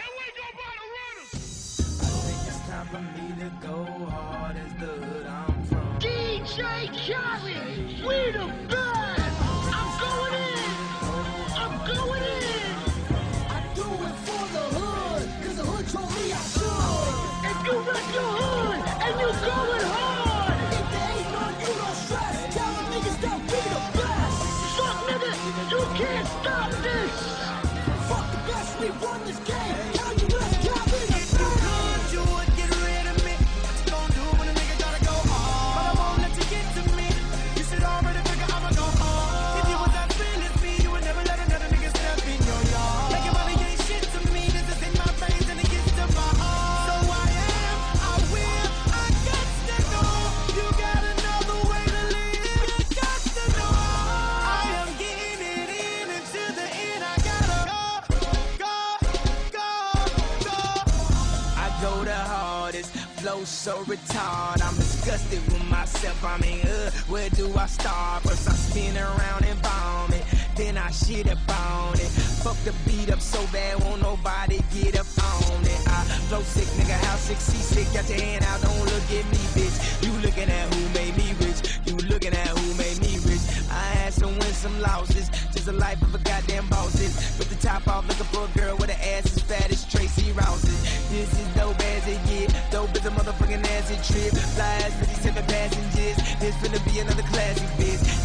And the runners. I think it's time for me to go hard as the hood I'm from. DJ Khaled, we the best. I'm going in. I'm going in. I do it for the hood, cause the hood told me I should. If you your hood and you going hard, If ain't you stress. Tell niggas the best. fuck you can't stop this. Won this game. Go the hardest, flow so retarded. I'm disgusted with myself. I mean, uh, where do I start? First I spin around and bomb it, then I shit up on it. Fuck the beat up so bad, won't nobody get up on it. I flow sick, nigga, how sick, see sick. Got your hand out, don't look at me, bitch. You looking at who made me rich? You looking at who made me rich? I had some wins, some losses. Just a life of a goddamn bosses. With the top off, looking for a girl with an ass acid trip. Fly as 57 passengers. This finna be another classic, bitch.